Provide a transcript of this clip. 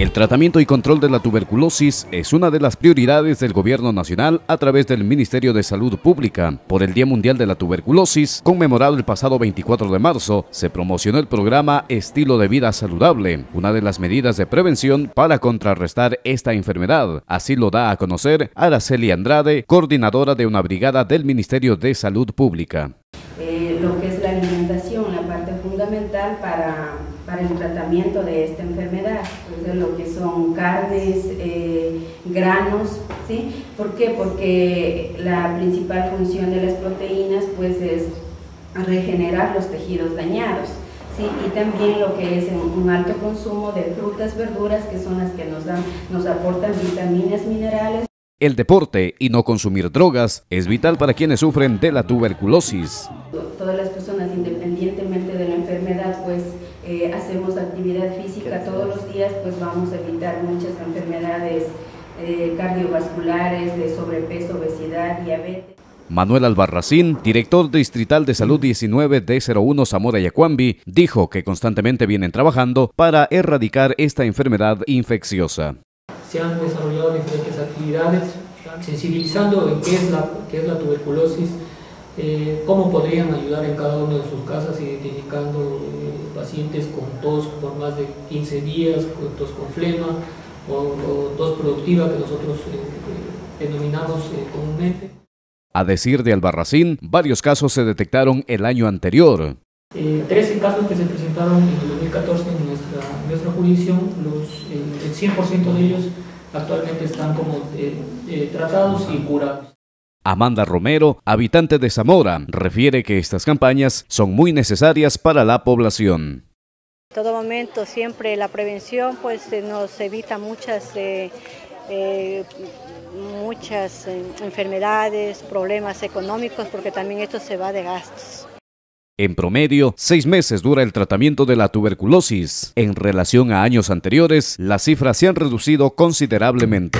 El tratamiento y control de la tuberculosis es una de las prioridades del Gobierno Nacional a través del Ministerio de Salud Pública. Por el Día Mundial de la Tuberculosis, conmemorado el pasado 24 de marzo, se promocionó el programa Estilo de Vida Saludable, una de las medidas de prevención para contrarrestar esta enfermedad. Así lo da a conocer Araceli Andrade, coordinadora de una brigada del Ministerio de Salud Pública. Eh, lo que es parte fundamental para para el tratamiento de esta enfermedad, pues lo que son carnes, eh, granos, ¿sí? ¿Por qué? Porque la principal función de las proteínas pues es regenerar los tejidos dañados. ¿sí? Y también lo que es un alto consumo de frutas, verduras, que son las que nos, dan, nos aportan vitaminas, minerales. El deporte y no consumir drogas es vital para quienes sufren de la tuberculosis. Todas las personas, independientemente de la enfermedad, pues eh, hacemos actividad física todos los días, pues vamos a evitar muchas enfermedades eh, cardiovasculares, de sobrepeso, obesidad, diabetes. Manuel Albarracín, director distrital de salud 19 de 01 Zamora Yacuambi, dijo que constantemente vienen trabajando para erradicar esta enfermedad infecciosa se han desarrollado diferentes actividades sensibilizando en qué es la, qué es la tuberculosis, eh, cómo podrían ayudar en cada una de sus casas, identificando eh, pacientes con tos por más de 15 días, con tos con flema o, tos productiva que nosotros eh, denominamos comúnmente. A decir de Albarracín, varios casos se detectaron el año anterior. 13 casos que se presentaron en el 2014 en nuestra, nuestra jurisdicción, los, el 100% de ellos actualmente están como eh, eh, tratados y curados. Amanda Romero, habitante de Zamora, refiere que estas campañas son muy necesarias para la población. En todo momento siempre la prevención pues eh, nos evita muchas, muchas enfermedades, problemas económicos porque también esto se va de gastos. En promedio, seis meses dura el tratamiento de la tuberculosis. En relación a años anteriores, las cifras se han reducido considerablemente.